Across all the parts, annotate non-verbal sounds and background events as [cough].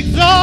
is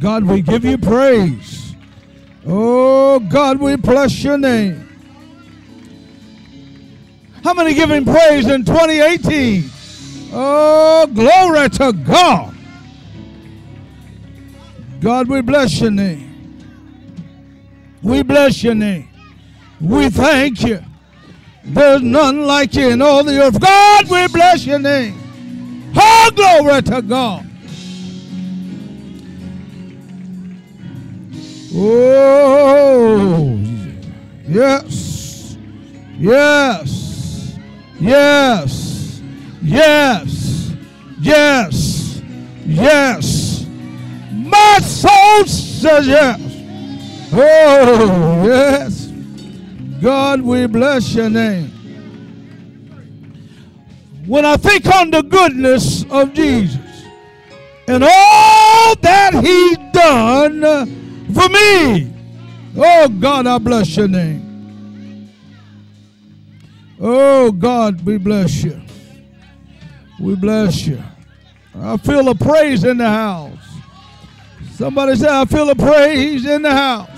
God, we give you praise. Oh, God, we bless your name. How many give him praise in 2018? Oh, glory to God. God, we bless your name. We bless your name. We thank you. There's none like you in all the earth. God, we bless your name. Oh, glory to God. Oh, yes, yes, yes, yes, yes, yes. My soul says yes. Oh, yes. God, we bless your name. When I think on the goodness of Jesus and all that he's done for me. Oh God, I bless your name. Oh God, we bless you. We bless you. I feel a praise in the house. Somebody say, I feel a praise in the house.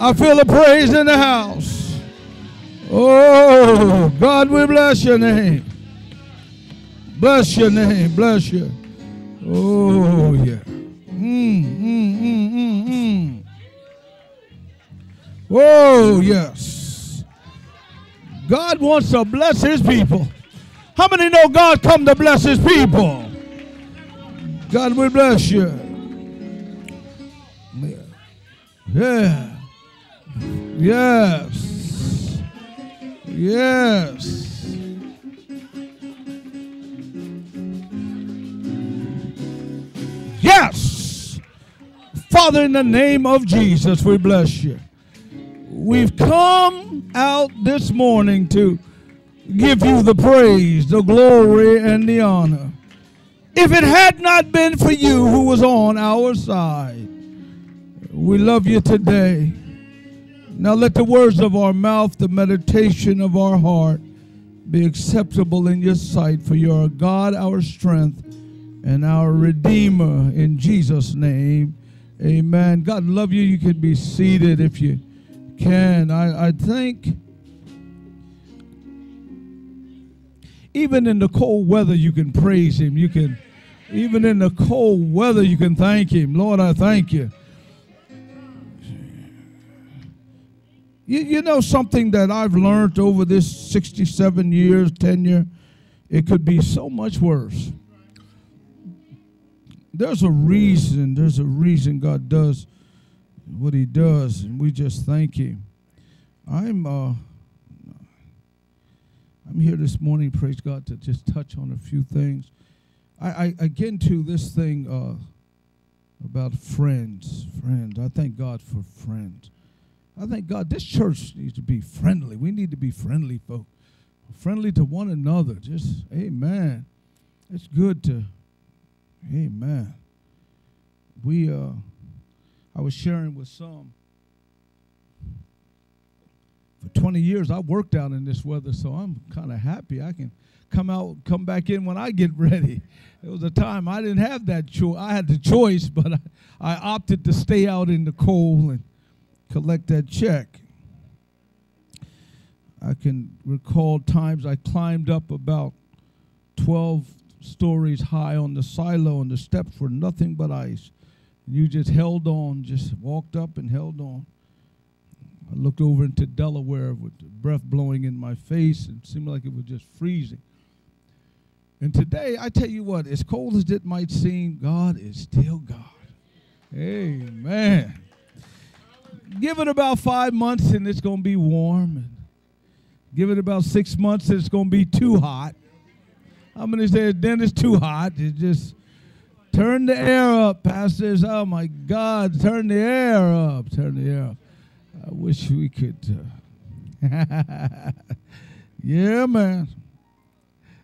I feel a praise in the house. Oh God, we bless your name. Bless your name. Bless you. Oh yeah. Mm, mm, mm, mm, mm. Oh, yes. God wants to bless his people. How many know God come to bless his people? God will bless you. Yeah. Yes. Yes. Yes. Father, in the name of Jesus, we bless you. We've come out this morning to give you the praise, the glory, and the honor. If it had not been for you who was on our side, we love you today. Now let the words of our mouth, the meditation of our heart be acceptable in your sight, for you are God, our strength, and our Redeemer. In Jesus' name, amen. God love you. You can be seated if you can. I, I think even in the cold weather, you can praise Him. You can, even in the cold weather, you can thank Him. Lord, I thank you. You, you know something that I've learned over this 67 years tenure? It could be so much worse. There's a reason, there's a reason God does what he does, and we just thank him. I'm uh, I'm here this morning, praise God, to just touch on a few things. I, I, I get into this thing uh, about friends. Friends. I thank God for friends. I thank God this church needs to be friendly. We need to be friendly, folks. Friendly to one another. Just, amen. It's good to, amen. We, uh, I was sharing with some. For 20 years, I worked out in this weather, so I'm kind of happy. I can come out, come back in when I get [laughs] ready. It was a time I didn't have that choice. I had the choice, but I, I opted to stay out in the cold and collect that check. I can recall times I climbed up about 12 stories high on the silo, and the steps were nothing but ice. And You just held on, just walked up and held on. I looked over into Delaware with the breath blowing in my face and seemed like it was just freezing. And today, I tell you what, as cold as it might seem, God is still God. Amen. Give it about five months and it's going to be warm. And give it about six months and it's going to be too hot. How many say then it's too hot? It just turn the air up, pastors. Oh my God, turn the air up. Turn the air up. I wish we could. Uh, [laughs] yeah, man.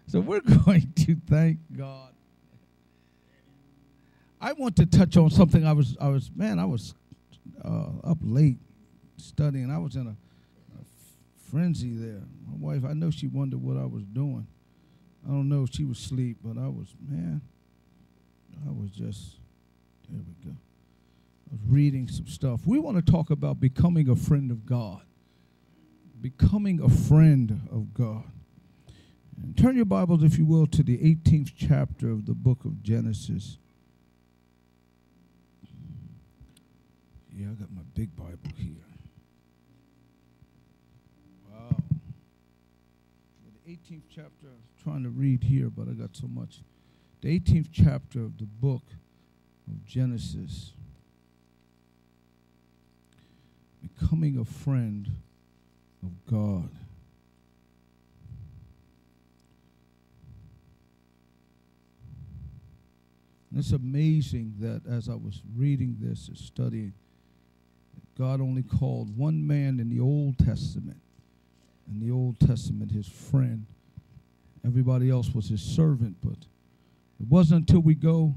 So we're [laughs] going to thank God. I want to touch on something. I was, I was, man, I was uh, up late studying. I was in a, a frenzy there. My wife, I know she wondered what I was doing. I don't know if she was asleep, but I was, man, I was just, there we go. I was reading some stuff. We want to talk about becoming a friend of God. Becoming a friend of God. And turn your Bibles, if you will, to the 18th chapter of the book of Genesis. Yeah, I got my big Bible here. Wow. The 18th chapter, I'm trying to read here, but I got so much. The 18th chapter of the book of Genesis. Becoming a friend of God. And it's amazing that as I was reading this and studying, God only called one man in the Old Testament. In the Old Testament, his friend. Everybody else was his servant, but it wasn't until we go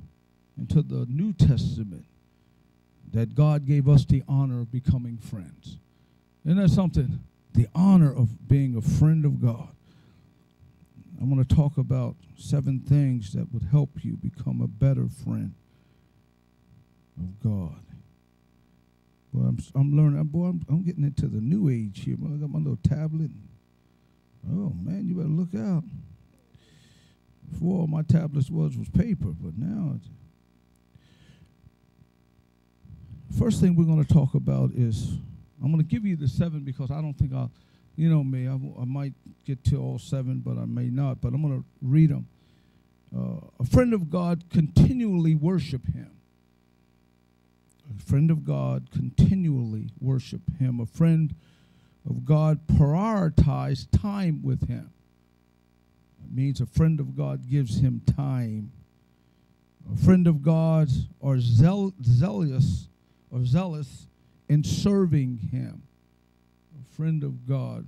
into the New Testament that God gave us the honor of becoming friends. Isn't that something? The honor of being a friend of God. I'm going to talk about seven things that would help you become a better friend of God. Boy, I'm, I'm learning. Boy, I'm, I'm getting into the new age here. I got my little tablet. Oh, man, you better look out. Before all my tablets was was paper, but now First thing we're going to talk about is I'm going to give you the seven because I don't think I'll, you know me, I, I might get to all seven, but I may not. But I'm going to read them. Uh, a friend of God continually worship Him. Friend of God continually worship Him. A friend of God prioritize time with Him. It means a friend of God gives him time. A friend of God are zeal- zealous or zealous in serving him. A friend of God.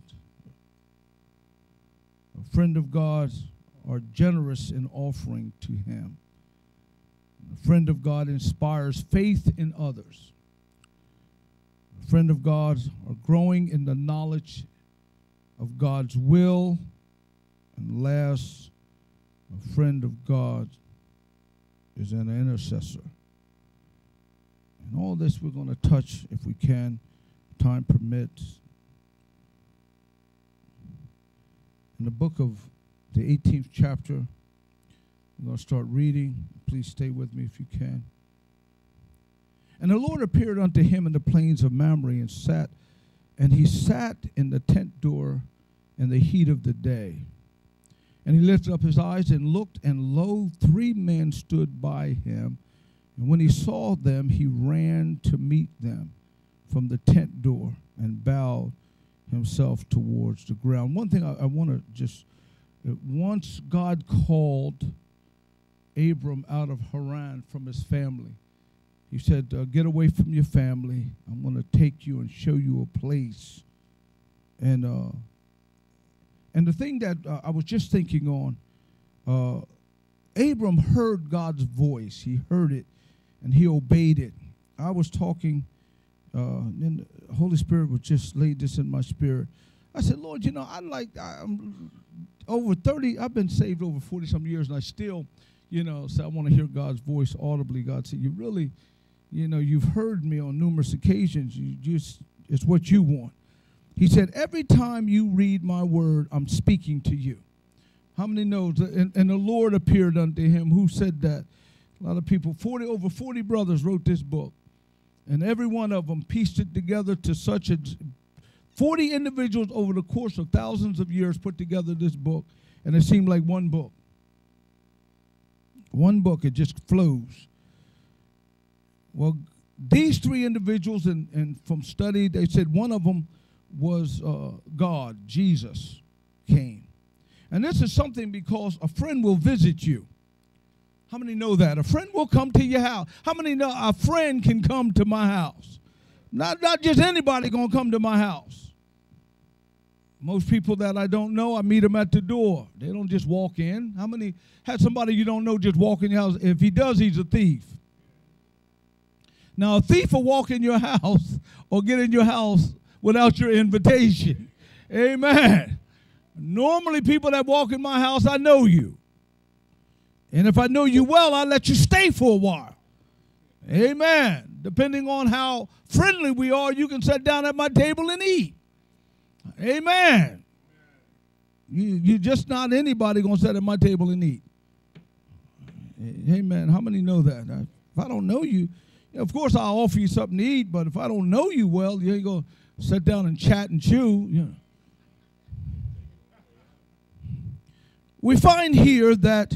A friend of God are generous in offering to him. Friend of God inspires faith in others. Friend of God are growing in the knowledge of God's will. And last, a friend of God is an intercessor. And all this we're going to touch if we can, time permits. In the book of the 18th chapter, we're going to start reading. Please stay with me if you can. And the Lord appeared unto him in the plains of Mamre and sat, and he sat in the tent door in the heat of the day. And he lifted up his eyes and looked, and lo, three men stood by him. And when he saw them, he ran to meet them from the tent door and bowed himself towards the ground. One thing I, I want to just, uh, once God called Abram out of Haran from his family, he said, uh, Get away from your family. I'm going to take you and show you a place. And, uh, and the thing that uh, I was just thinking on, uh, Abram heard God's voice. He heard it and he obeyed it. I was talking, uh, and the Holy Spirit was just laid this in my spirit. I said, Lord, you know, I like, I'm over 30, I've been saved over 40 some years, and I still, you know, say I want to hear God's voice audibly. God said, You really, you know, you've heard me on numerous occasions. You just, it's what you want. He said, Every time you read my word, I'm speaking to you. How many knows? And, and the Lord appeared unto him. Who said that? A lot of people, 40 over 40 brothers wrote this book. And every one of them pieced it together to such a 40 individuals over the course of thousands of years put together this book, and it seemed like one book. One book, it just flows. Well, these three individuals, and, and from study, they said one of them was uh, God, Jesus came. And this is something because a friend will visit you. How many know that? A friend will come to your house. How many know a friend can come to my house? Not, not just anybody gonna come to my house. Most people that I don't know, I meet them at the door. They don't just walk in. How many had somebody you don't know just walk in your house? If he does, he's a thief. Now, a thief will walk in your [laughs] house or get in your house without your invitation. Amen. Normally, people that walk in my house, I know you. And if I know you well, I'll let you stay for a while. Amen. Depending on how friendly we are, you can sit down at my table and eat. Amen. You you're just not anybody gonna sit at my table and eat. Amen. How many know that? If I don't know you, of course I'll offer you something to eat, but if I don't know you well, you ain't gonna sit down and chat and chew. You know. We find here that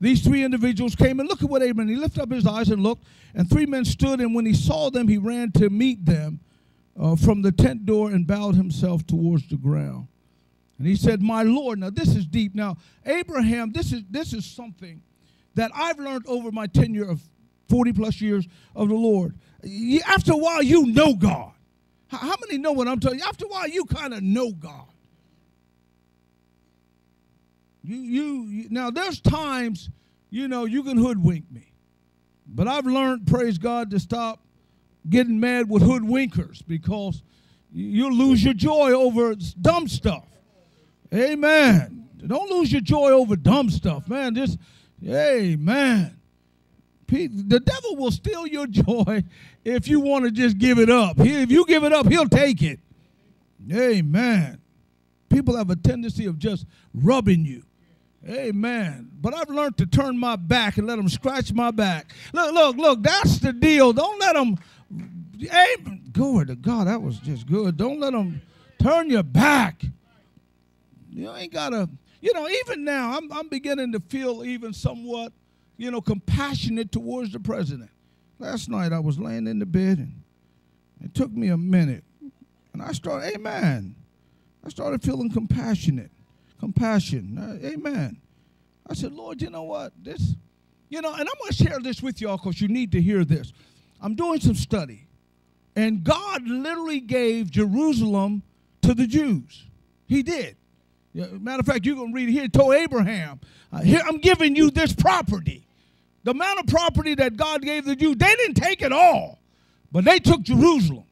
these three individuals came and look at what Abraham. He lifted up his eyes and looked, and three men stood. And when he saw them, he ran to meet them uh, from the tent door and bowed himself towards the ground. And he said, "My Lord." Now this is deep. Now Abraham, this is this is something that I've learned over my tenure of forty plus years of the Lord. After a while, you know God. How many know what I'm telling you? After a while, you kind of know God. You, you, you, now there's times, you know, you can hoodwink me. But I've learned, praise God, to stop getting mad with hoodwinkers because you'll lose your joy over dumb stuff. Amen. Don't lose your joy over dumb stuff, man. Just, amen. The devil will steal your [laughs] joy if you want to just give it up. If you give it up, he'll take it. Amen. People have a tendency of just rubbing you. Amen. But I've learned to turn my back and let them scratch my back. Look, look, look, that's the deal. Don't let them, amen. Glory to God, that was just good. Don't let them turn your back. You ain't got to, you know, even now, I'm, I'm beginning to feel even somewhat, you know, compassionate towards the president. Last night I was laying in the bed and it took me a minute. And I started, amen. I started feeling compassionate compassion. Uh, amen. I said, Lord, you know what? This, you know, and I'm going to share this with y'all because you need to hear this. I'm doing some study, and God literally gave Jerusalem to the Jews. He did. Matter of fact, you're going to read it here. He told Abraham, uh, Here, I'm giving you this property. The amount of property that God gave the Jews, they didn't take it all, but they took Jerusalem.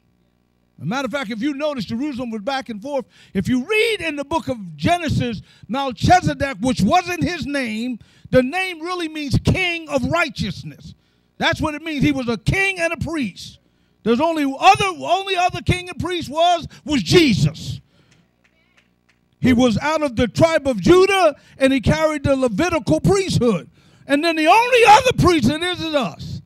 As matter of fact, if you notice, Jerusalem was back and forth. If you read in the book of Genesis, Melchizedek, which wasn't his name, the name really means king of righteousness. That's what it means. He was a king and a priest. There's only other only other king and priest was was Jesus. He was out of the tribe of Judah and he carried the Levitical priesthood. And then the only other priest that is is us.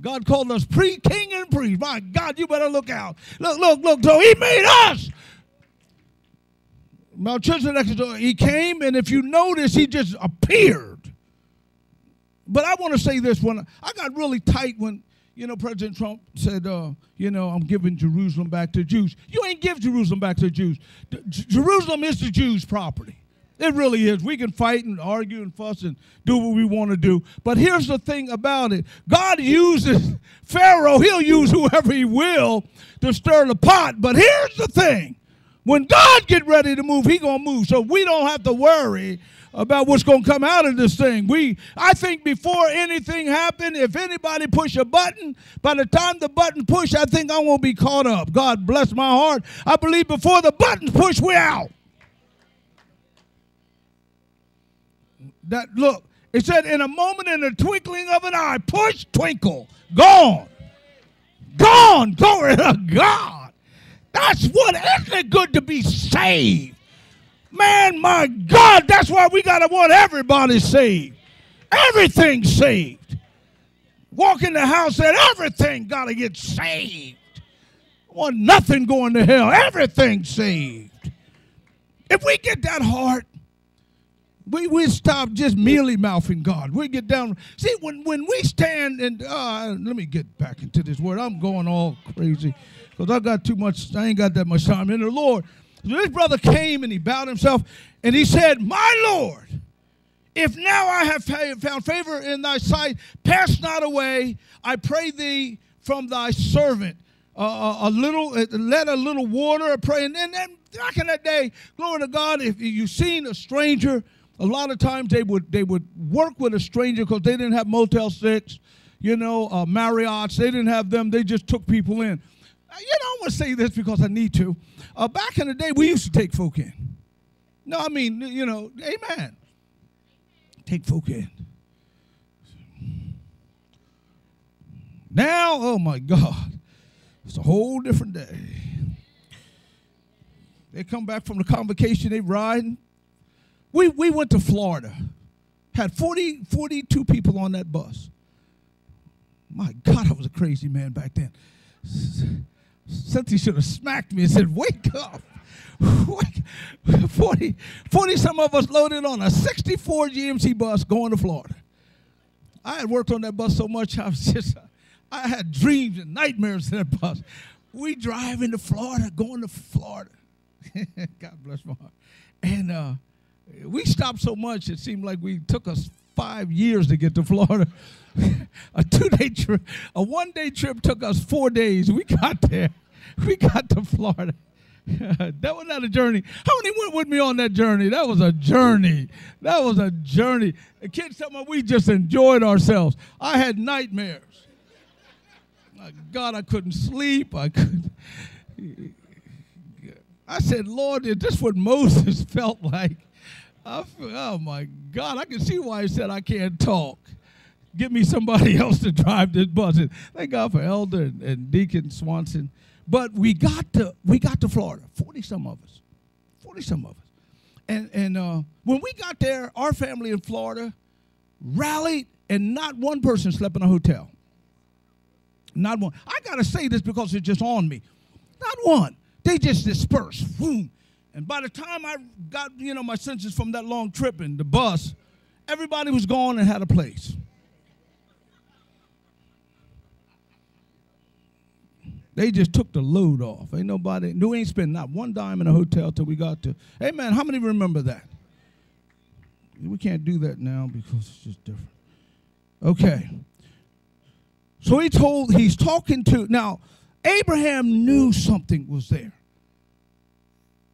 God called us pre king and priest. My God, you better look out. Look, look, look. So he made us. Melchizedek, he came, and if you notice, he just appeared. But I want to say this when I got really tight when, you know, President Trump said, uh, you know, I'm giving Jerusalem back to Jews. You ain't give Jerusalem back to Jews. Jerusalem is the Jews' property. It really is. We can fight and argue and fuss and do what we want to do. But here's the thing about it God uses Pharaoh, he'll use whoever he will to stir the pot. But here's the thing when God get ready to move, he going to move. So we don't have to worry about what's going to come out of this thing. We, I think before anything happened, if anybody push a button, by the time the button push, I think going to be caught up. God bless my heart. I believe before the button push, we're out. That look, it said in a moment, in the twinkling of an eye, push, twinkle, gone, gone. Glory to God. That's what isn't it good to be saved? Man, my God, that's why we gotta want everybody saved. Everything saved. Walk in the house and everything gotta get saved. Want nothing going to hell. Everything saved. If we get that heart, we we stop just mealy mouthing God. We get down. See, when when we stand and uh, let me get back into this word. I'm going all crazy because I got too much. I ain't got that much time in the Lord. This brother came and he bowed himself and he said, "My Lord, if now I have found favor in thy sight, pass not away. I pray thee from thy servant." Uh, a, a little, uh, let a little water, pray. And then, then back in that day, glory to God, if you've seen a stranger, a lot of times they would they would work with a stranger because they didn't have Motel Six, you know, uh, Marriott's. They didn't have them. They just took people in. You know, I want to say this because I need to. Uh, back in the day, we used to take folk in. No, I mean, you know, amen. Take folk in. Now, oh my God, it's a whole different day. They come back from the convocation, they riding. We, we went to Florida, had 40, 42 people on that bus. My God, I was a crazy man back then. Cynthia should have smacked me and said, Wake up. [laughs] Wake. 40, 40 some of us loaded on a 64 GMC bus going to Florida. I had worked on that bus so much, I was just, I had dreams and nightmares in that bus. We driving to Florida, going to Florida. [laughs] God bless my heart. And uh, we stopped so much, it seemed like we took us five years to get to Florida. [laughs] a two day trip, a one day trip took us four days. We got there. We got to Florida. [laughs] that was not a journey. How many went with me on that journey? That was a journey. That was a journey. The kids tell me we just enjoyed ourselves. I had nightmares. My God, I couldn't sleep. I couldn't. I said, Lord, is this what Moses [laughs] felt like? I, oh my God, I can see why he said I can't talk. Give me somebody [laughs] else to drive this bus. And thank God for Elder and, and Deacon Swanson. But we got to we got to Florida, 40 some of us. 40 some of us. And and uh, when we got there, our family in Florida rallied and not one person slept in a hotel. Not one. I gotta say this because it's just on me. Not one. They just dispersed. Boom. And by the time I got, you know, my senses from that long trip in the bus, everybody was gone and had a place. They just took the load off. Ain't nobody, we ain't spent not one dime in a hotel till we got to. Hey man, how many remember that? We can't do that now because it's just different. Okay. So he told, he's talking to, now, Abraham knew something was there.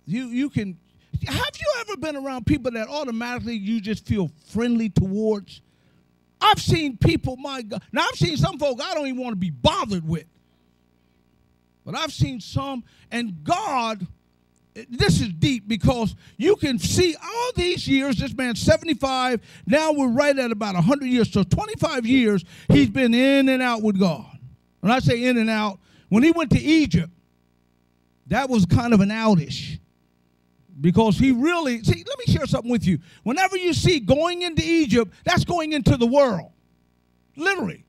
You, you can, have you ever been around people that automatically you just feel friendly towards? I've seen people, my God. Now, I've seen some folk I don't even want to be bothered with. But I've seen some, and God, this is deep because you can see all these years, this man's 75, now we're right at about 100 years. So 25 years, he's been in and out with God. When I say in and out, when he went to Egypt, that was kind of an outish because he really see let me share something with you whenever you see going into egypt that's going into the world literally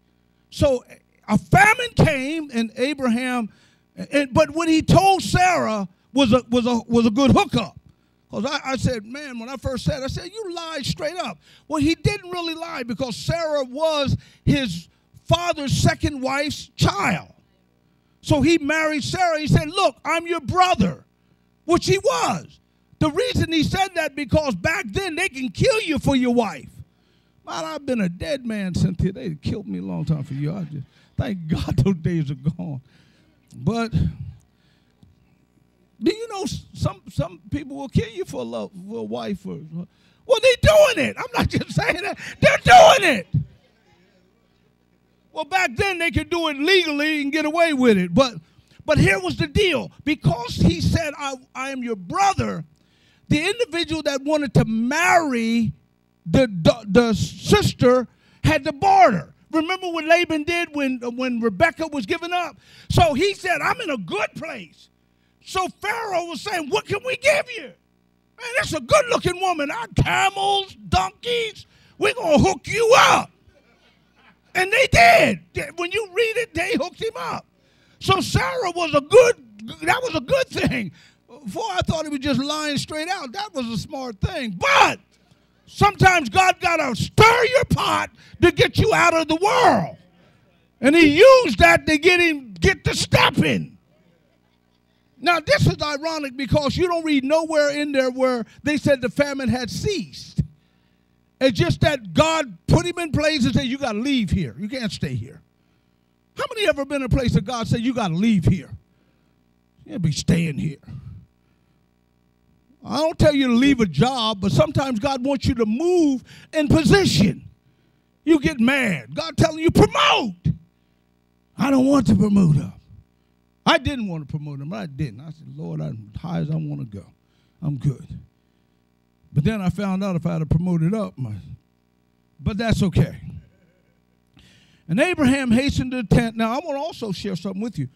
so a famine came and abraham and, but what he told sarah was a was a was a good hookup because I, I said man when i first said i said you lied straight up well he didn't really lie because sarah was his father's second wife's child. So he married Sarah. He said, Look, I'm your brother, which he was. The reason he said that because back then they can kill you for your wife. Man, I've been a dead man since they killed me a long time for you. I just thank God [laughs] those days are gone. But do you know some some people will kill you for a love for a wife or well they're doing it. I'm not [laughs] just saying that. They're doing it. Well, back then they could do it legally and get away with it. But but here was the deal. Because he said, I, I am your brother, the individual that wanted to marry the, the, the sister had to barter. Remember what Laban did when, when Rebecca was given up? So he said, I'm in a good place. So Pharaoh was saying, What can we give you? Man, that's a good looking woman. Our camels, donkeys, we're going to hook you up. And they did. When you read it, they hooked him up. So Sarah was a good, that was a good thing. Before I thought he was just lying straight out. That was a smart thing. But sometimes God got to stir your pot to get you out of the world. And he used that to get him, get the step in. Now, this is ironic because you don't read nowhere in there where they said the famine had ceased. It's just that God put him in place and said, You got to leave here. You can't stay here. How many ever been in a place that God said, You got to leave here? You'll be staying here. I don't tell you to leave a job, but sometimes God wants you to move in position. You get mad. God telling you, promote. I don't want to promote him. I didn't want to promote him, but I didn't. I said, Lord, I'm high as I want to go. I'm good. But then I found out if I had promoted up, my, but that's okay. And Abraham hastened to the tent. Now, I want to also share something with you.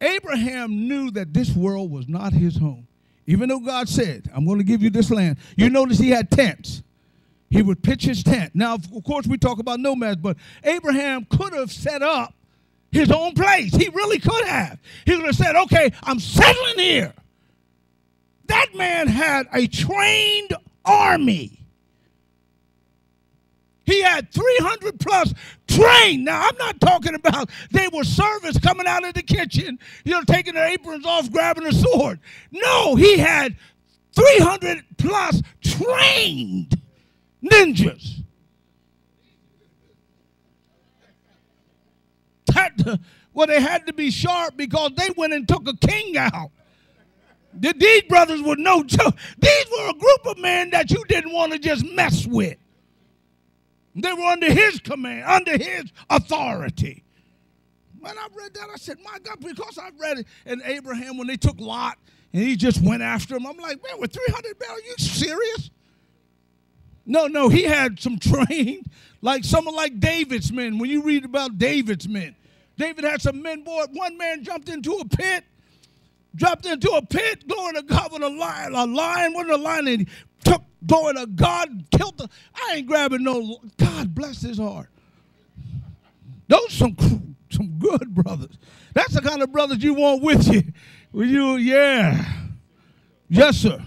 Abraham knew that this world was not his home. Even though God said, I'm going to give you this land. You notice he had tents. He would pitch his tent. Now, of course, we talk about nomads, but Abraham could have set up his own place. He really could have. He could have said, okay, I'm settling here. That man had a trained army. He had 300 plus trained. Now, I'm not talking about they were servants coming out of the kitchen, you know, taking their aprons off, grabbing a sword. No, he had 300 plus trained ninjas. That, uh, well, they had to be sharp because they went and took a king out. These brothers were no joke. These were a group of men that you didn't want to just mess with. They were under his command, under his authority. When I read that, I said, My God, because I read it. And Abraham, when they took Lot and he just went after him, I'm like, Man, with 300 men, are you serious? No, no, he had some [laughs] trained, like someone like David's men. When you read about David's men, David had some men, boy, one man jumped into a pit dropped into a pit, glory to God, with a lion. A lion, what a lion, and took, glory to God, killed the. I ain't grabbing no. God bless his heart. Those some some good brothers. That's the kind of brothers you want with you. With you, yeah. Yes, sir.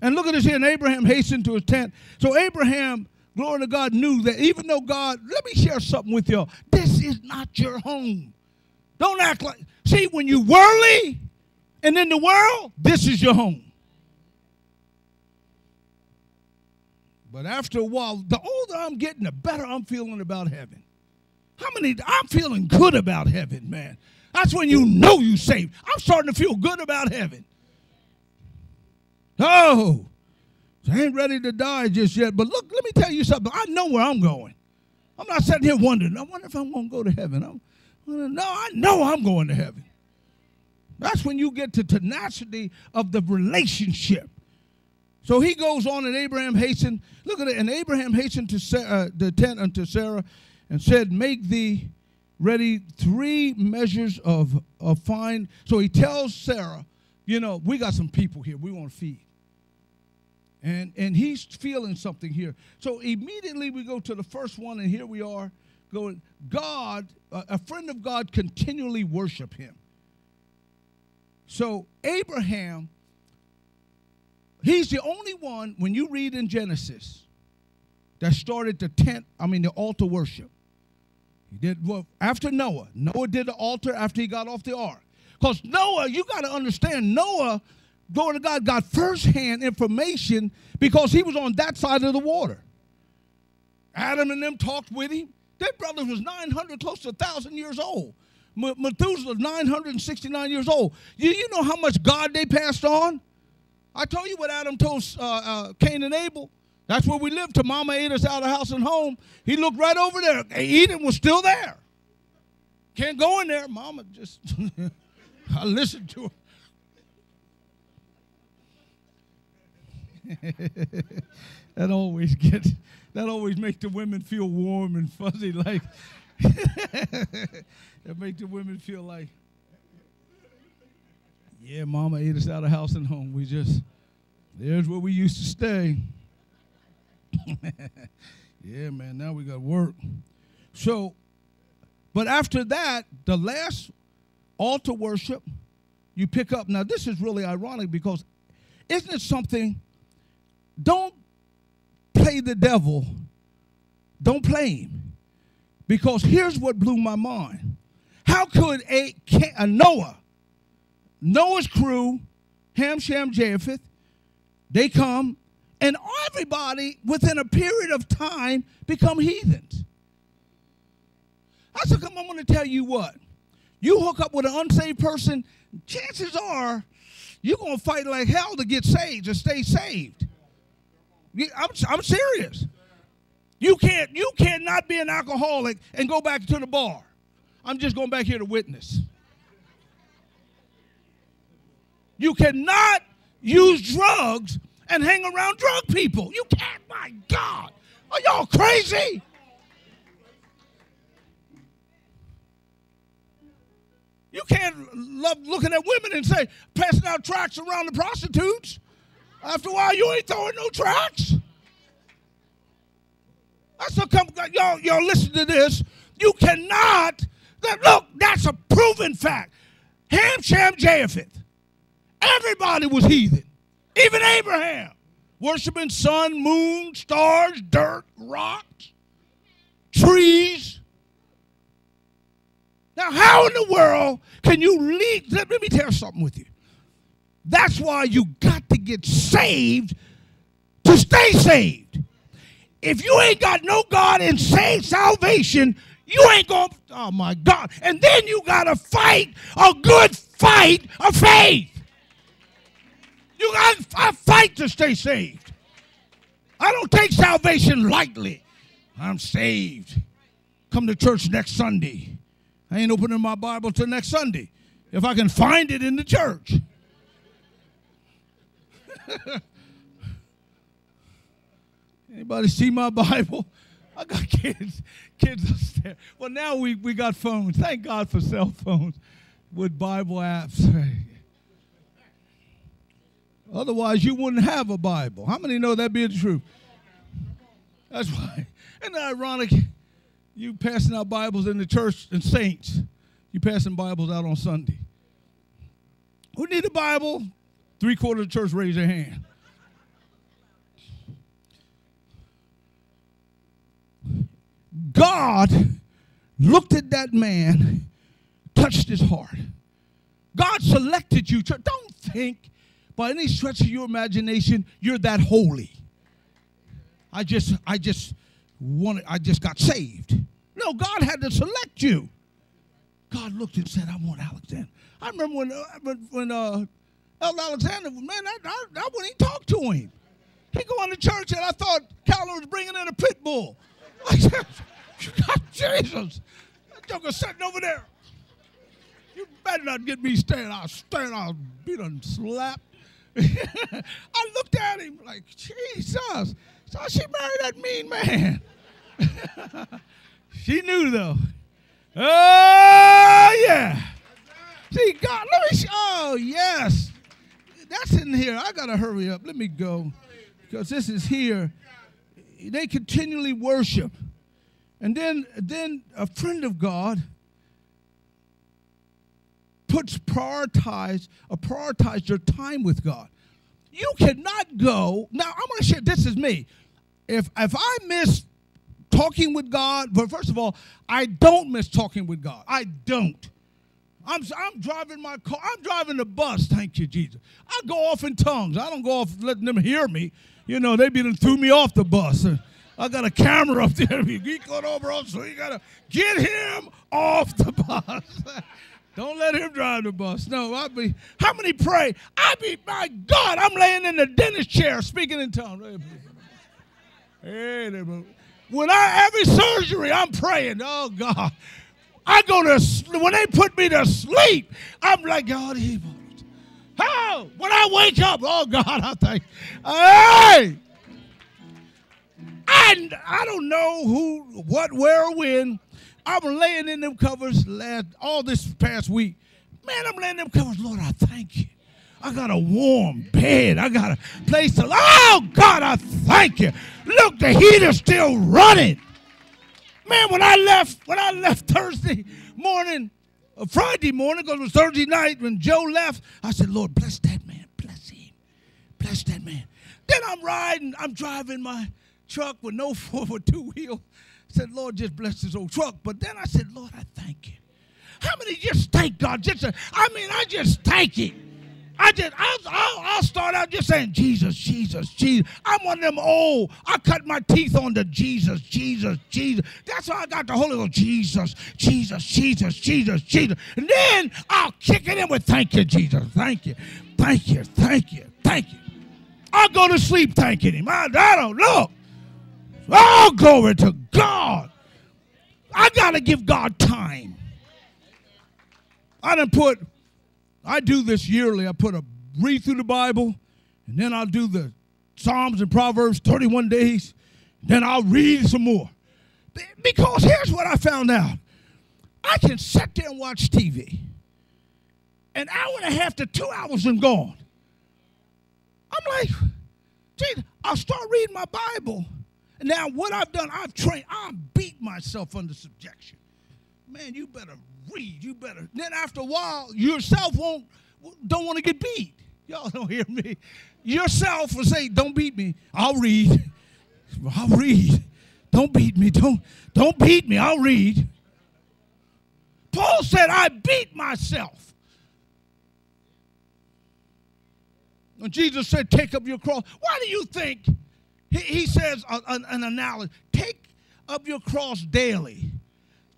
And look at this here. And Abraham hastened to his tent. So Abraham, glory to God, knew that even though God, let me share something with y'all. This is not your home. Don't act like, see, when you worldly and in the world, this is your home. But after a while, the older I'm getting, the better I'm feeling about heaven. How many? I'm feeling good about heaven, man. That's when you know you saved. I'm starting to feel good about heaven. Oh, I ain't ready to die just yet. But look, let me tell you something. I know where I'm going. I'm not sitting here wondering. I wonder if I'm going to go to heaven. I'm, no, I know I'm going to heaven. That's when you get to tenacity of the relationship. So he goes on, and Abraham hastened. Look at it. And Abraham hastened to Sarah, uh, the tent unto Sarah and said, Make thee ready three measures of, of fine. So he tells Sarah, You know, we got some people here we want to feed. And, and he's feeling something here. So immediately we go to the first one, and here we are going, God, a friend of God continually worship him. So Abraham, he's the only one, when you read in Genesis, that started the tent, I mean the altar worship. He did well after Noah. Noah did the altar after he got off the ark. Because Noah, you got to understand, Noah, glory to God, got firsthand information because he was on that side of the water. Adam and them talked with him. Their brother was 900, close to 1,000 years old. Methuselah, 969 years old. You, you know how much God they passed on? I told you what Adam told uh, uh, Cain and Abel. That's where we lived till mama ate us out of house and home. He looked right over there. Eden was still there. Can't go in there. Mama just, [laughs] I listened to her. [laughs] that always gets, that always makes the women feel warm and fuzzy like, [laughs] that makes the women feel like, yeah, mama ate us out of house and home. We just, there's where we used to stay. [laughs] yeah, man, now we got work. So, but after that, the last altar worship, you pick up. Now, this is really ironic because isn't it something? Don't play the devil, don't play him. Because here's what blew my mind. How could a, a uh, Noah, Noah's crew, Ham, Shem, Japheth, they come and everybody within a period of time become heathens. I said, come, I'm going to tell you what. You hook up with an unsaved person, chances are you're going to fight like hell to get saved, to stay saved. I'm, I'm serious. You can't, you cannot be an alcoholic and go back to the bar. I'm just going back here to witness. You cannot use drugs and hang around drug people. You can't, my God. Are y'all crazy? You can't love looking at women and say, passing out tracts around the prostitutes. After a while, you ain't throwing no tracts. That's a come, y'all, y'all listen to this. You cannot, look, that's a proven fact. Ham, Shem, Japheth. Everybody was heathen. Even Abraham, worshiping sun, moon, stars, dirt, rocks, trees. Now, how in the world can you lead? Let, me tell something with you. That's why you got to get saved to stay saved. If you ain't got no God and saved salvation, you ain't going, to, oh my God. And then you got to fight a good fight of faith. You got fight to stay saved. I don't take salvation lightly. I'm saved. Come to church next Sunday. I ain't opening my Bible till next Sunday. If I can find it in the church. [laughs] Anybody see my Bible? I got kids, kids upstairs. Well, now we, we got phones. Thank God for cell phones with Bible apps. Otherwise, you wouldn't have a Bible. How many know that be the truth? That's why. That ironic? You passing out Bibles in the church and saints. You passing Bibles out on Sunday. Who need a Bible? Three quarters of the church raise their hand. God looked at that man, touched his heart. God selected you. Don't think by any stretch of your imagination you're that holy. I just, I just wanted, I just got saved. No, God had to select you. God looked and said, I want Alexander. I remember when, uh, when, when uh, Elder Alexander, man, I, I, I wouldn't even talk to him. He go to church and I thought Calvin was bringing in a pit bull. [laughs] I said, God, Jesus, that joker sitting over there. You better not get me staring. I'll stand. I'll beat and slap. [laughs] I looked at him like, Jesus. So she married that mean man. [laughs] she knew though. Oh yeah. See, God, let me see. Oh, yes. That's in here. I gotta hurry up. Let me go. Because this is here. They continually worship. And then then a friend of God puts prioritize or prioritize your time with God. You cannot go. Now I'm going to share. This is me. If if I miss talking with God. But first of all, I don't miss talking with God. I don't. I'm, I'm driving my car. I'm driving the bus. Thank you, Jesus. I go off in tongues. I don't go off letting them hear me. You know, they be done threw me off the bus. Uh, I got a camera up [laughs] there. He got over so you gotta get him off the [laughs] bus. Don't let him drive the bus. No, I be. How many pray? I be. My God, I'm laying in the dentist chair speaking in tongues. Hey, when I every surgery, I'm praying. Oh God, I go to when they put me to sleep. I'm like God, he. How? When I wake up, oh God, I think, hey. And I don't know who, what, where, or I'm laying in them covers last all this past week. Man, I'm laying in them covers. Lord, I thank you. I got a warm bed. I got a place to. Oh God, I thank you. Look, the heater's still running. Man, when I left, when I left Thursday morning, uh, Friday morning, because it was Thursday night when Joe left, I said, Lord, bless that man, bless him, bless that man. Then I'm riding, I'm driving my truck with no [laughs] forward two wheel. Said, Lord, just bless this old truck. But then I said, Lord, I thank you. How many just thank God? Just, I mean, I just thank you. I just, I'll, I'll, I'll, start out just saying, Jesus, Jesus, Jesus. I'm one of them old. I cut my teeth on the Jesus, Jesus, Jesus. That's how I got the Holy Ghost. Jesus, Jesus, Jesus, Jesus, Jesus. And then I'll kick it in with thank you, Jesus. Thank you, thank you, thank you, thank you. I'll go to sleep thanking him. I, I don't know. Oh, glory to God. I got to give God time. I done put, I do this yearly. I put a read through the Bible, and then I'll do the Psalms and Proverbs 31 days. Then I'll read some more. Because here's what I found out I can sit there and watch TV. An hour and a half to two hours and gone. I'm like, gee, I'll start reading my Bible now, what I've done, I've trained, I beat myself under subjection. Man, you better read. You better. Then after a while, yourself won't don't want to get beat. Y'all don't hear me. Yourself will say, "Don't beat me. I'll read. I'll read. Don't beat me. Don't don't beat me. I'll read." Paul said, "I beat myself." When Jesus said, "Take up your cross," why do you think? He, he says uh, an, an analogy take up your cross daily.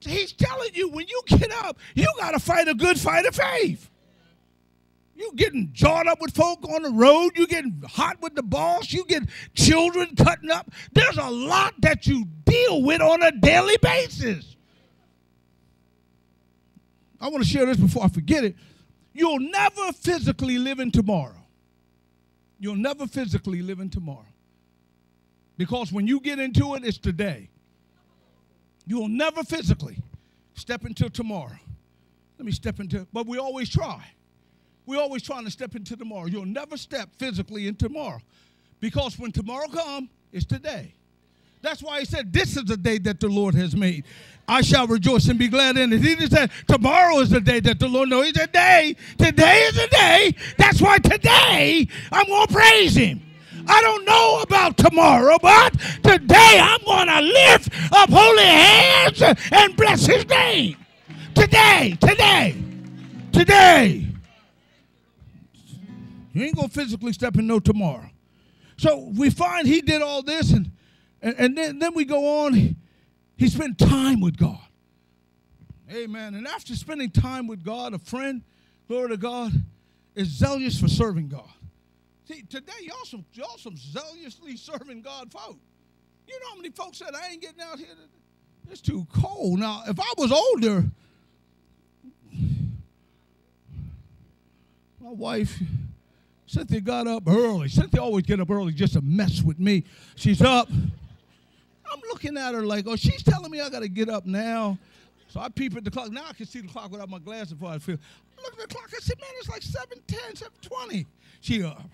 He's telling you when you get up, you got to fight a good fight of faith. You getting jawed up with folk on the road. You getting hot with the boss. You get children cutting up. There's a lot that you deal with on a daily basis. I want to share this before I forget it. You'll never physically live in tomorrow. You'll never physically live in tomorrow. Because when you get into it, it's today. You will never physically step into tomorrow. Let me step into, but we always try. We're always trying to step into tomorrow. You'll never step physically in tomorrow. Because when tomorrow comes, it's today. That's why he said, This is the day that the Lord has made. I shall rejoice and be glad in it. He didn't say, Tomorrow is the day that the Lord knows. He said, Day. Today is the day. That's why today I'm going to praise him. I don't know about tomorrow, but today I'm going to lift up holy hands and bless his name. Today, today, today. You ain't going to physically step in no tomorrow. So we find he did all this, and, and, and then, then we go on. He spent time with God. Amen. And after spending time with God, a friend, glory to God, is zealous for serving God. See, today y'all some y'all some zealously serving God folk. You know how many folks said I ain't getting out here? It's too cold. Now, if I was older, my wife, Cynthia got up early. Cynthia always get up early just to mess with me. She's up. I'm looking at her like, oh, she's telling me I got to get up now. So I peep at the clock. Now I can see the clock without my glasses before I feel. I look at the clock. I said, man, it's like 710, 720. She up.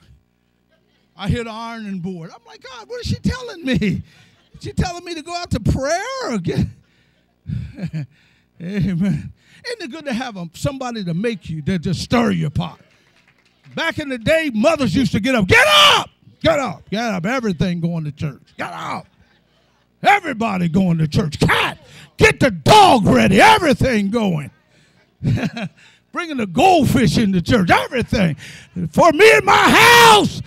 I the ironing board. I'm like, God, what is she telling me? She telling me to go out to prayer get. [laughs] Amen. Isn't it good to have somebody to make you, to just stir your pot? Back in the day, mothers used to get up. Get up! Get up! Get up! Everything going to church. Get up! Everybody going to church. Cat, get the dog ready. Everything going. [laughs] Bringing the goldfish into church. Everything. For me and my house,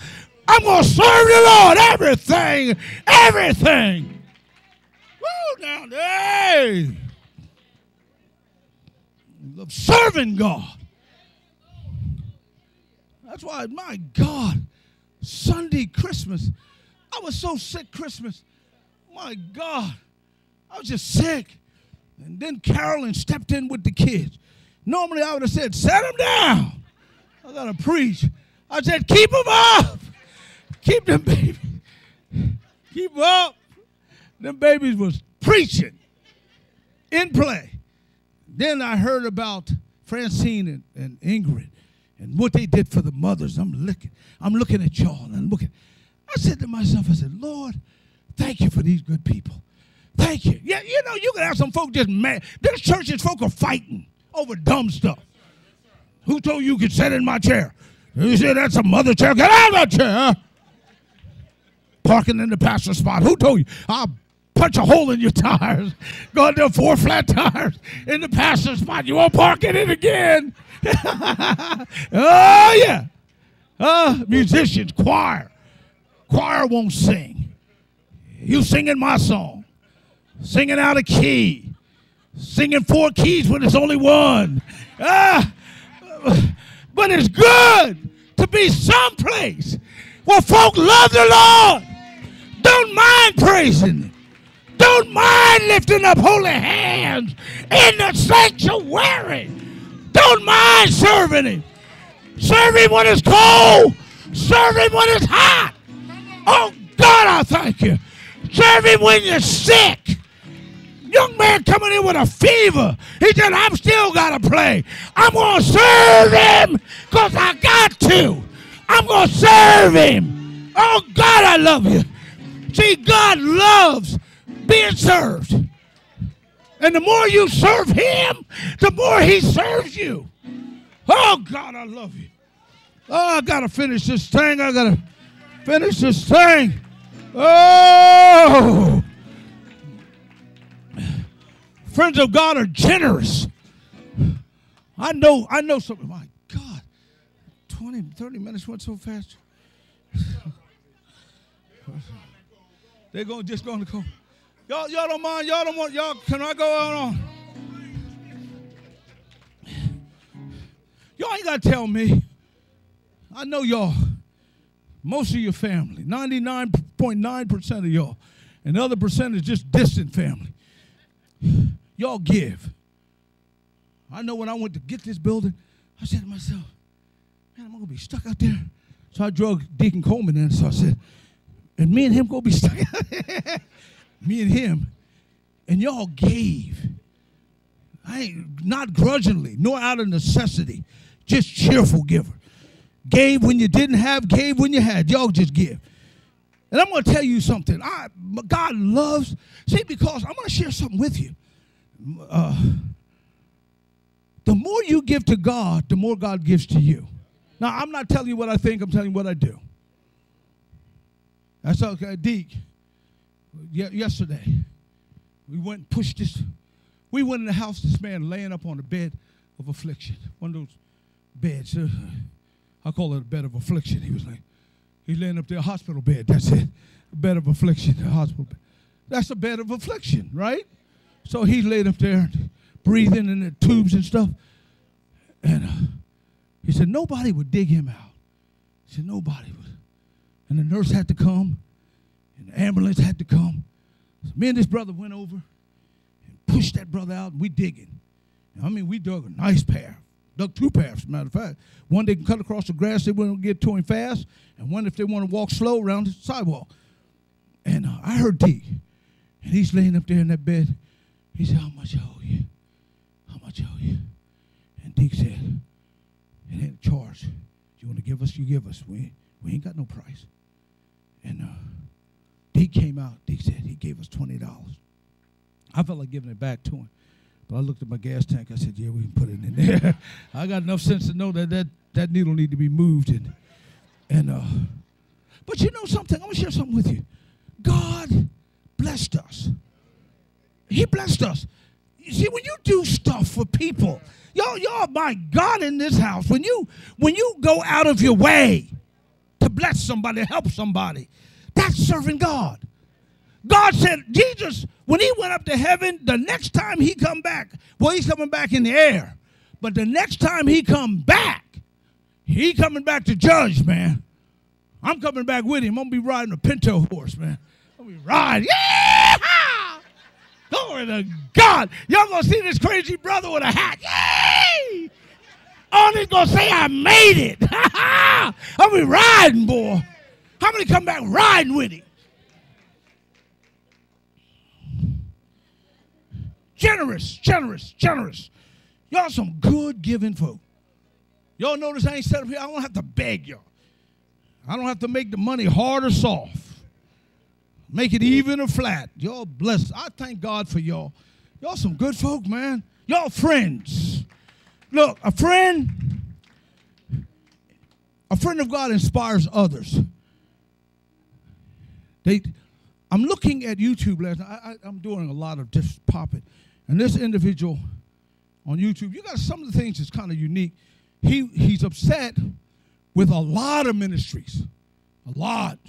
I'm going to serve the Lord. Everything. Everything. Woo, there. Hey. Love serving God. That's why, my God, Sunday, Christmas. I was so sick Christmas. My God, I was just sick. And then Carolyn stepped in with the kids. Normally I would have said, set them down. I got to preach. I said, keep them up. Keep them babies. Keep up. Them babies was preaching in play. Then I heard about Francine and, and Ingrid and what they did for the mothers. I'm looking, I'm looking at y'all and looking. I said to myself, I said, Lord, thank you for these good people. Thank you. Yeah, you know, you can have some folk just mad. This church's folk are fighting over dumb stuff. Who told you you could sit in my chair? You said that's a mother chair. Get out of that chair. Parking in the passenger spot. Who told you? I'll punch a hole in your tires. Go there four flat tires in the passenger spot. You won't park in it again. [laughs] oh yeah. Uh, musicians, choir. Choir won't sing. You singing my song. Singing out of key. Singing four keys when it's only one. Ah, but it's good to be someplace where folk love the Lord. Don't mind praising. Don't mind lifting up holy hands in the sanctuary. Don't mind serving Him. Serve Him when it's cold. Serve Him when it's hot. Oh, God, I thank you. Serve Him when you're sick. Young man coming in with a fever. He said, I'm still got to play. I'm going to serve Him because I got to. I'm going to serve Him. Oh, God, I love you. See, God loves being served. And the more you serve him, the more he serves you. Oh, God, I love you. Oh, I got to finish this thing. I got to finish this thing. Oh. Friends of God are generous. I know, I know something. My God, 20, 30 minutes went so fast. [laughs] They're going just going to go. Y'all, y'all don't mind. Y'all don't want. Y'all, can I go on? Y'all ain't got to tell me. I know y'all. Most of your family, 99.9% of y'all, and the other percent is just distant family. Y'all give. I know when I went to get this building, I said to myself, man, I'm going to be stuck out there. So I drug Deacon Coleman in. So I said, and me and him to be stuck [laughs] me and him, and y'all gave. I not grudgingly, nor out of necessity, just cheerful giver. Gave when you didn't have, gave when you had. Y'all just give. And I'm going to tell you something. I, God loves, see, because I'm going to share something with you. Uh, the more you give to God, the more God gives to you. Now, I'm not telling you what I think, I'm telling you what I do. That's okay, Deke yesterday, we went and pushed this. We went in the house, this man laying up on a bed of affliction. One of those beds. Uh, I call it a bed of affliction. He was like, he's laying up there, hospital bed. That's it. A bed of affliction, a hospital bed. That's a bed of affliction, right? So he laid up there breathing in the tubes and stuff. And uh, he said, nobody would dig him out. He said, nobody would. And the nurse had to come and the ambulance had to come. So me and this brother went over and pushed that brother out, and we digging. I mean, we dug a nice path. Dug two paths, as a matter of fact. One they can cut across the grass, they to get to him fast, and one if they want to walk slow around the sidewalk. And uh, I heard D, and he's laying up there in that bed. He said, How much I owe you? How much I owe you? And Deke said, It ain't a charge. You want to give us, you give us. We, we ain't got no price. And uh, he came out. He said he gave us twenty dollars. I felt like giving it back to him, but I looked at my gas tank. I said, "Yeah, we can put it in there." [laughs] I got enough sense to know that that, that needle need to be moved, and and uh, but you know something. I'm gonna share something with you. God blessed us He blessed us. You see, when you do stuff for people, y'all, y'all, my God, in this house, when you when you go out of your way to bless somebody, help somebody, that's serving God. God said, Jesus, when he went up to heaven, the next time he come back, well, he's coming back in the air. But the next time he come back, he coming back to judge, man. I'm coming back with him. I'm gonna be riding a pinto horse, man. I'm gonna be riding. Yeah! Glory to God. Y'all gonna see this crazy brother with a hat. Yay! On he's gonna say, I made it. [laughs] I'll be riding, boy. How many come back riding with him? Generous, generous, generous. Y'all some good giving folk. Y'all notice I ain't set up here. I don't have to beg y'all. I don't have to make the money hard or soft. Make it even or flat. Y'all blessed. I thank God for y'all. Y'all some good folk, man. Y'all friends. Look, a friend, a friend of God inspires others. They, I'm looking at YouTube last night. I, I'm doing a lot of just popping. And this individual on YouTube, you got some of the things that's kind of unique. He, he's upset with a lot of ministries. A lot.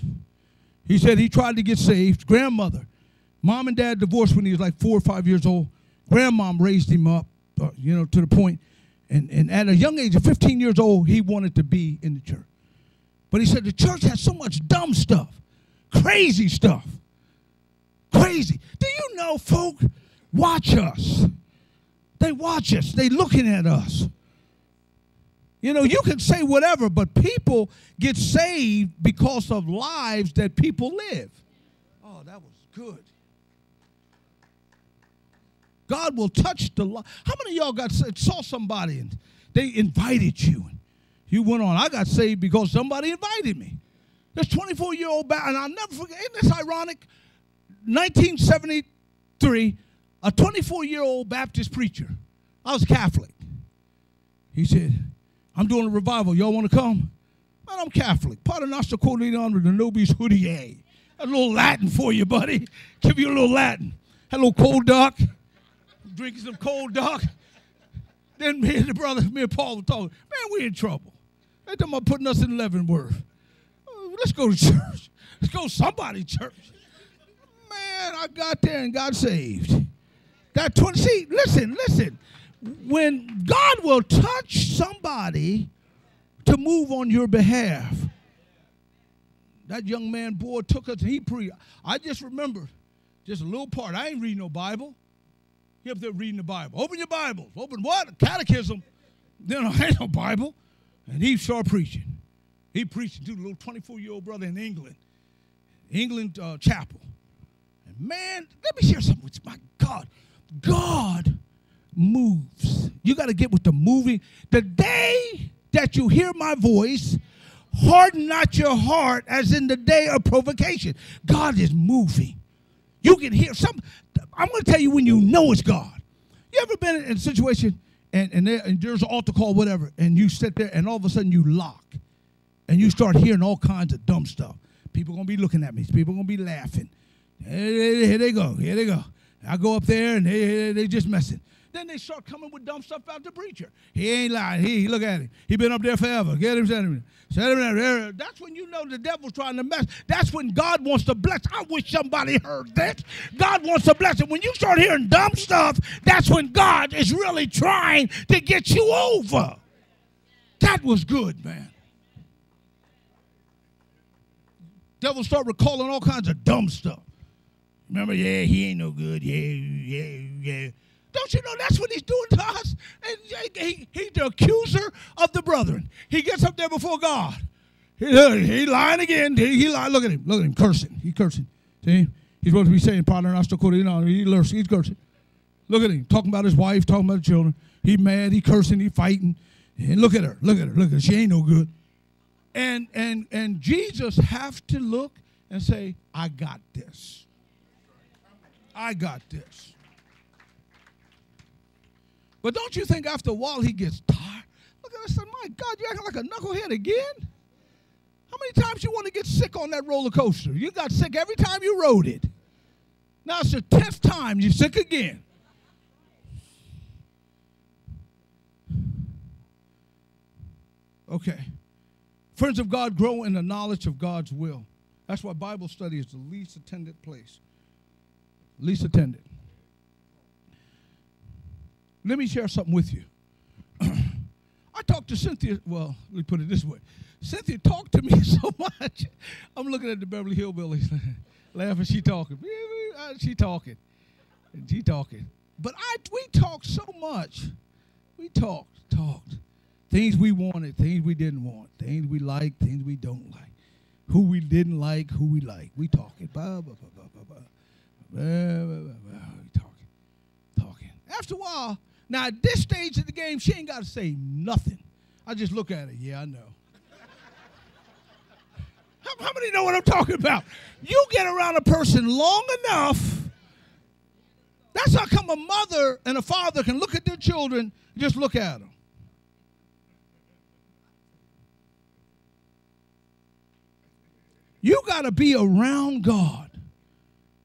He said he tried to get saved. Grandmother, mom and dad divorced when he was like four or five years old. Grandmom raised him up, uh, you know, to the point. And, and at a young age of 15 years old, he wanted to be in the church. But he said the church has so much dumb stuff, crazy stuff. Crazy. Do you know, folk watch us? They watch us. They looking at us. You know, you can say whatever, but people get saved because of lives that people live. Oh, that was good. God will touch the life. How many of y'all got saw somebody and they invited you? And you went on. I got saved because somebody invited me. This 24 year old, and I'll never forget. Isn't this ironic? 1973, a 24 year old Baptist preacher. I was Catholic. He said, I'm doing a revival. Y'all want to come? Man, I'm Catholic. Pater Noster Coordinator under the Nobis Hoodie. A little Latin for you, buddy. Give you a little Latin. Hello, cold duck. Drinking some cold duck. Then me and the brother, me and Paul were talking. Man, we in trouble. They talking about putting us in Leavenworth. Oh, let's go to church. Let's go somebody church. Man, I got there and got saved. That 20, see, listen, listen when God will touch somebody to move on your behalf, that young man boy took us he pre. I just remember just a little part. I ain't reading no Bible. He up there reading the Bible. Open your Bibles. Open what? Catechism. Then you [laughs] know, ain't no Bible. And he started preaching. He preached to the little 24 year old brother in England, England uh, chapel. And man, let me share something with you. My God, God moves. You got to get with the moving. The day that you hear my voice, harden not your heart as in the day of provocation. God is moving. You can hear some. I'm going to tell you when you know it's God. You ever been in a situation and, and, there, and there's an altar call, whatever, and you sit there and all of a sudden you lock and you start hearing all kinds of dumb stuff. People going to be looking at me. People going to be laughing. Here, they go. Here they go. I go up there and they, they just messing. Then they start coming with dumb stuff about the preacher. He ain't lying. He look at him. He been up there forever. Get him, set him. Him there. That's when you know the devil's trying to mess. That's when God wants to bless. I wish somebody heard that. God wants to bless it. When you start hearing dumb stuff, that's when God is really trying to get you over. That was good, man. Devil start recalling all kinds of dumb stuff. Remember, yeah, he ain't no good. Yeah, yeah, yeah. Don't you know that's what he's doing to us? And he, he's the accuser of the brethren. He gets up there before God. He, uh, he lying again. He, he lying. Look at him. Look at him cursing. He's cursing. See? He's supposed to be saying, Father, not to you know, he's cursing. Look at him. Talking about his wife, talking about the children. He mad. He cursing. He fighting. And look at her. Look at her. Look at her. She ain't no good. And and and Jesus have to look and say, I got this. I got this. But don't you think after a while he gets tired? Look at and my God, you're acting like a knucklehead again? How many times you want to get sick on that roller coaster? You got sick every time you rode it. Now it's the tenth time you're sick again. Okay. Friends of God grow in the knowledge of God's will. That's why Bible study is the least attended place. Least attended. Let me share something with you. [clears throat] I talked to Cynthia. Well, let me put it this way. Cynthia talked to me [laughs] so much. I'm looking at the Beverly Hillbillies, [laughs] laughing. She talking. [laughs] She talking. She talking. But I we talked so much. We talked, talked. Things we wanted, things we didn't want, things we liked, things we don't like, who we didn't like, who we like. We talking. Blah, blah, blah, blah, blah. Blah, blah, blah, blah. We talking. Talking. After a while, now at this stage of the game, she ain't got to say nothing. I just look at her. Yeah, I know. How, how many know what I'm talking about? You get around a person long enough. That's how come a mother and a father can look at their children, just look at them. You got to be around God.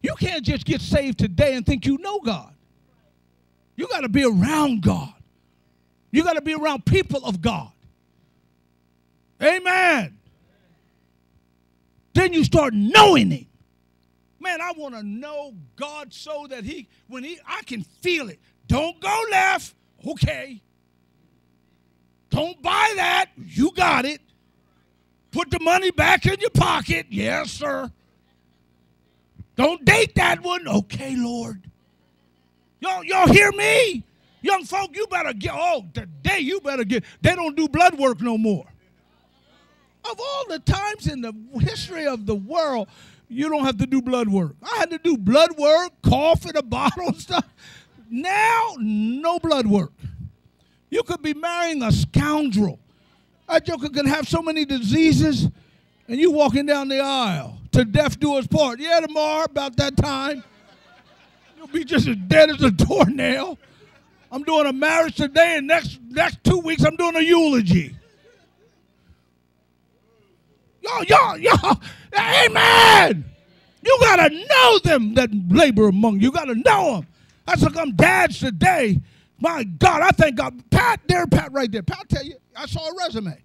You can't just get saved today and think you know God. You got to be around God. You got to be around people of God. Amen. Then you start knowing Him. Man, I want to know God so that He, when He, I can feel it. Don't go left. Okay. Don't buy that. You got it. Put the money back in your pocket. Yes, sir. Don't date that one. Okay, Lord. Y'all, y'all hear me? Young folk, you better get, oh, today you better get, they don't do blood work no more. Of all the times in the history of the world, you don't have to do blood work. I had to do blood work, cough in a [laughs] bottle and stuff. Now, no blood work. You could be marrying a scoundrel. That joker can have so many diseases, and you walking down the aisle to death do us part. Yeah, tomorrow, about that time. You'll be just as dead as a [laughs] doornail. I'm doing a marriage today, and next next two weeks I'm doing a eulogy. Yo, yo, yo, amen. You gotta know them that labor among you. You gotta know them. That's like I'm dads today. My God, I thank God. Pat, there, Pat, right there. Pat, I tell you, I saw a resume.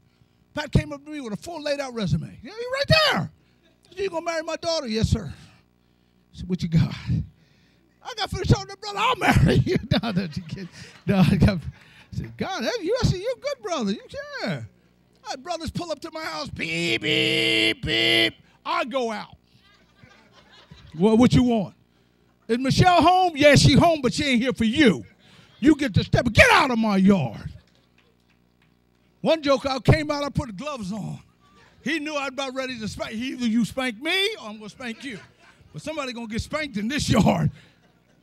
Pat came up to me with a full laid out resume. Yeah, you right there. You gonna marry my daughter? Yes, sir. I said, what you got? I got finished telling the brother, I'll marry [laughs] you. no, no, you kid. No, I got. Said, God, you, I said, you're a good brother. You care. I had brothers pull up to my house, beep, beep, beep. I go out. well, what you want? Is Michelle home? Yeah, she home, but she ain't here for you. You get to step. Get out of my yard. One joke, I came out, I put the gloves on. He knew I'd about ready to spank. Either you spank me or I'm gonna spank you. But somebody gonna get spanked in this [laughs] yard.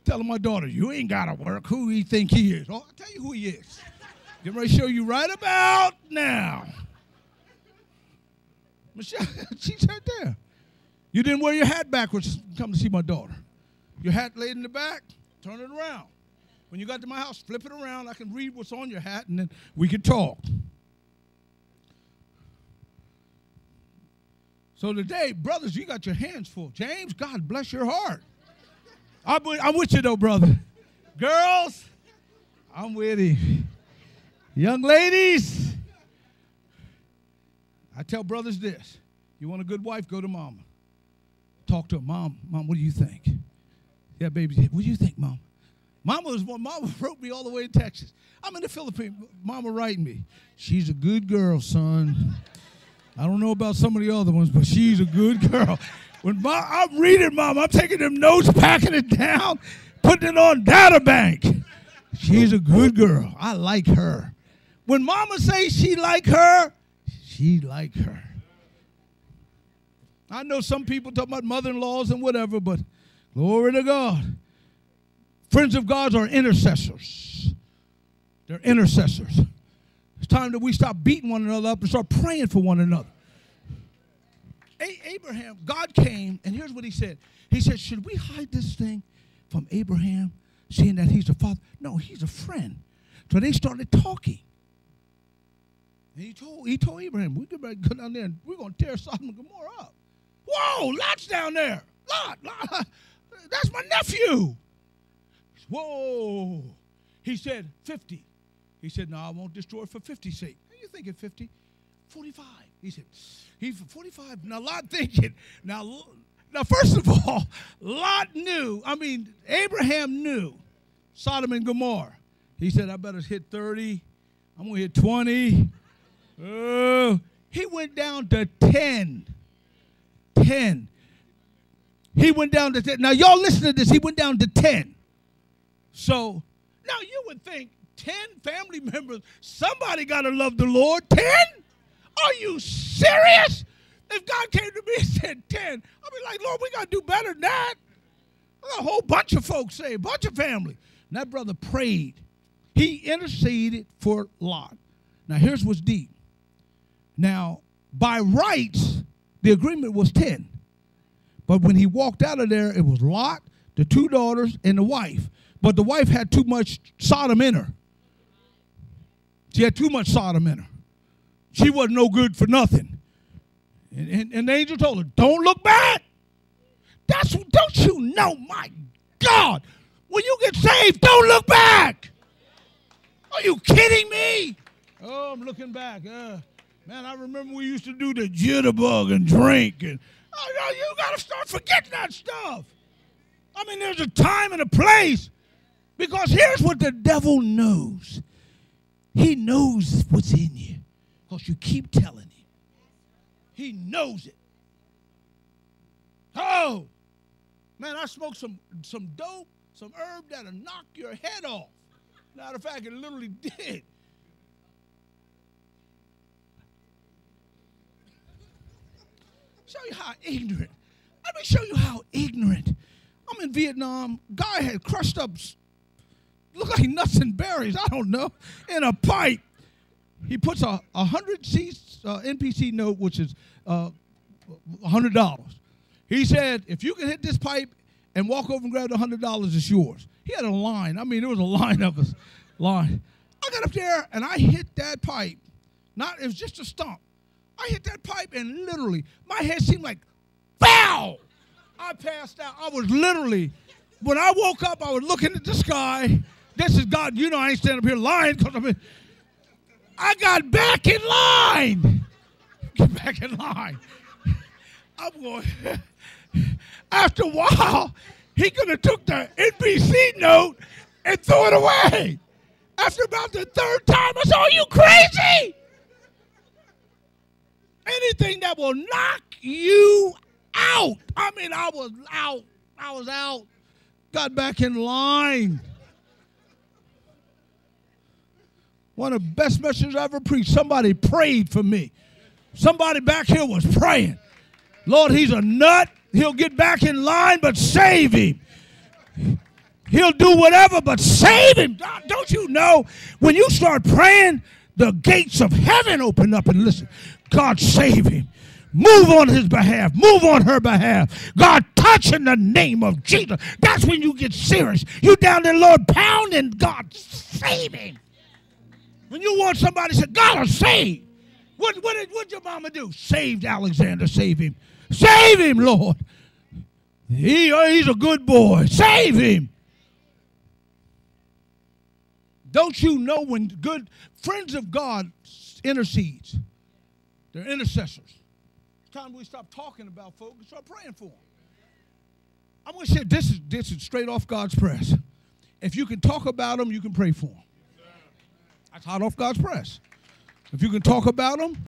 Telling my daughter, you ain't gotta work. Who he think he is? Oh, I'll tell you who he is. Get ready to show you right about now. Michelle, [laughs] she's right there. You didn't wear your hat backwards. Come to see my daughter. Your hat laid in the back. Turn it around. When you got to my house, flip it around. I can read what's on your hat, and then we can talk. So today, brothers, you got your hands full. James, God bless your heart. I'm with, I'm with you though, brother. Girls, I'm with you. Young ladies, I tell brothers this. You want a good wife, go to mama. Talk to her. Mom, mom, what do you think? Yeah, baby, what do you think, mom? Mama was mama [laughs] wrote me all the way in Texas. I'm in the Philippines. Mama writing me. She's a good girl, son. I don't know about some of the other ones, but she's a good [laughs] girl. When mom, I'm reading, mom, I'm taking them notes, packing it down, putting it on data bank. She's a good girl. I like her. When mama says she like her, she like her. I know some people talk about mother-in-laws and whatever, but glory to God. Friends of God are intercessors. They're intercessors. It's time that we stop beating one another up and start praying for one another. Abraham, God came, and here's what he said. He said, Should we hide this thing from Abraham, seeing that he's a father? No, he's a friend. So they started talking. And he told, he told Abraham, we better go down there and we're going to tear Sodom and Gomorrah up. Whoa, Lot's down there. Lot, Lot. that's my nephew. Whoa. He said, 50. He said, no, I won't destroy it for 50's sake. How you thinking 50? 45. He said, he's for 45. Now Lot thinking, now, now first of all, Lot knew, I mean, Abraham knew Sodom and Gomorrah. He said, I better hit 30. I'm going to hit 20. Oh, he went down to 10. 10. He went down to 10. Now, y'all listen to this. He went down to 10. So, now you would think 10 family [laughs] members, somebody got to love the Lord. 10? Are you serious? If God came to me and said 10, I'd be like, Lord, we got to do better than that. A whole bunch of folks say, a bunch of family. And that brother prayed. He interceded for Lot. Now, here's what's deep. Now, by rights, the agreement was 10. But when he walked out of there, it was Lot, the two daughters, and the wife. But the wife had too much Sodom in her. She had too much Sodom in her. She wasn't no good for nothing. And, and, and the angel told her, Don't look back. That's don't you know, my God, when you get saved, don't look back. Are you kidding me? Oh, I'm looking back. Uh, man, I remember we used to do the jitterbug and drink and oh no, you gotta start forgetting that stuff. I mean, there's a time and a place. Because here's what the devil knows. He knows what's in you. Because you keep telling him. He knows it. Oh, man, I smoked some, some dope, some herb that'll knock your head off. Matter of fact, it literally [laughs] did. Show you how ignorant. Let me show you how ignorant. I'm in Vietnam. Guy had crushed up, look like nuts and berries. I don't know, in a pipe. He puts a, a hundred C uh, MPC note, which is uh, hundred dollars. He said, if you can hit this pipe and walk over and grab the hundred dollars, it's yours. He had a line. I mean, there was a line of us. Line. I got up there and I hit that pipe. Not it was just a stump. I hit that pipe and literally my head seemed like, bow. I passed out. I was literally, when I woke up, I was looking at the sky. This is God. You know I ain't standing up here lying because I mean, I got back in line. [laughs] Get back in line. [laughs] I'm going. [laughs] After a while, he could have took the MPC note and threw it away. After about the third time, I said, "Are you crazy?" Anything that will knock you out. I mean, I was out. I was out. Got back in line. One of the best messages I ever preached. Somebody prayed for me. Somebody back here was praying. Lord, he's a nut. He'll get back in line, but save him. He'll do whatever, but save him. Don't you know? When you start praying, the gates of heaven open up and listen. God save him. Move on his behalf. Move on her behalf. God, touch in the name of Jesus. That's when you get serious. You down there, Lord, pounding. God, save him. When you want somebody to say, God will save. What, what, did, what your mama do? Saved Alexander. Save him. Save him, Lord. He, oh, he's a good boy. Save him. Don't you know when good friends of God intercedes? They're intercessors. It's time we stop talking about folks and start praying for them. I'm going to say this is this is straight off God's press. If you can talk about them, you can pray for them. That's hot off God's press. If you can talk about them,